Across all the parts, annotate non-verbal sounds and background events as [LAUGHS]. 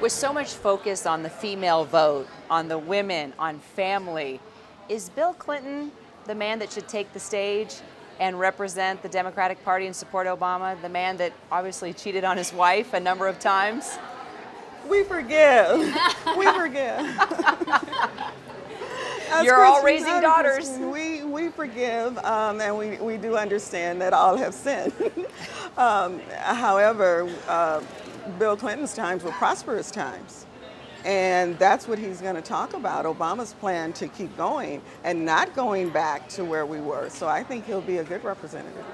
With so much focus on the female vote, on the women, on family, is Bill Clinton the man that should take the stage and represent the Democratic Party and support Obama, the man that obviously cheated on his wife a number of times? We forgive. [LAUGHS] we forgive. You're all raising daughters. We, we forgive um, and we, we do understand that all have sinned. [LAUGHS] um, however, uh, Bill Clinton's times were prosperous times. And that's what he's going to talk about Obama's plan to keep going and not going back to where we were. So I think he'll be a good representative.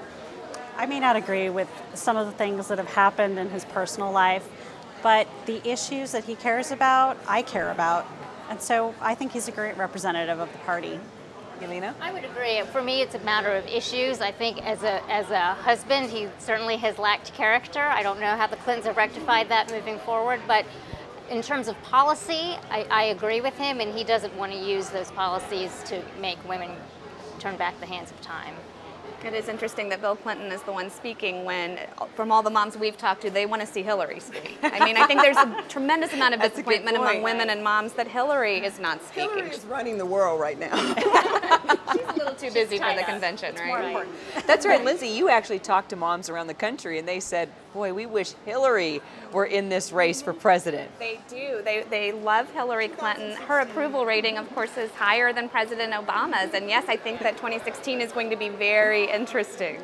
I may not agree with some of the things that have happened in his personal life, but the issues that he cares about, I care about. And so I think he's a great representative of the party. Yelena? I would agree. For me, it's a matter of issues. I think as a, as a husband, he certainly has lacked character. I don't know how the Clintons have rectified that moving forward, but in terms of policy, I, I agree with him, and he doesn't want to use those policies to make women turn back the hands of time. It is interesting that Bill Clinton is the one speaking when, from all the moms we've talked to, they want to see Hillary speak. I mean, I think there's a tremendous amount of [LAUGHS] disappointment among women and moms that Hillary is not speaking. Hillary is running the world right now. [LAUGHS] She's a little too busy for the convention, right? [LAUGHS] That's right, Lindsay. You actually talked to moms around the country, and they said, "Boy, we wish Hillary were in this race for president." They do. They they love Hillary Clinton. Her approval rating, of course, is higher than President Obama's, and yes, I think that 2016 is going to be very interesting.